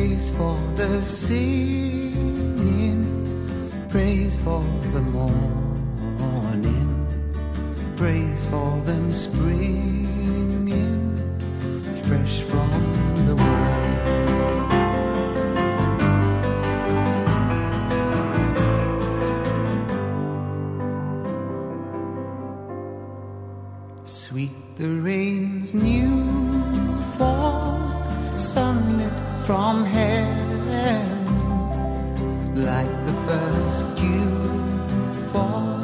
Praise for the singing, praise for the morning, praise for them springing fresh from the world. Sweet the rain's new fall, sunlit from heaven, like the first dew fall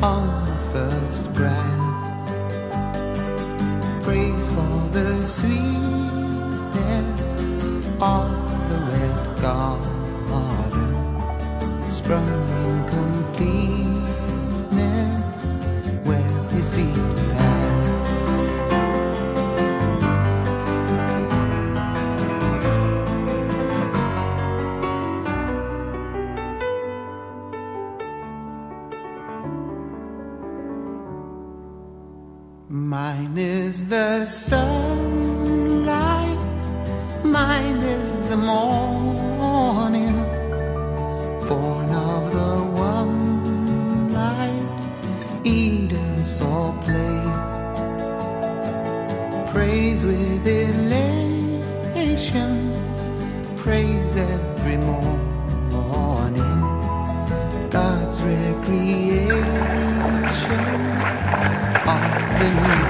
on the first grass. Praise for the sweetness of the wet garden, sprung in Mine is the sunlight, mine is the morning, born of the one light, Eden saw play. Praise with elation, praise every morning, God's recreation of the new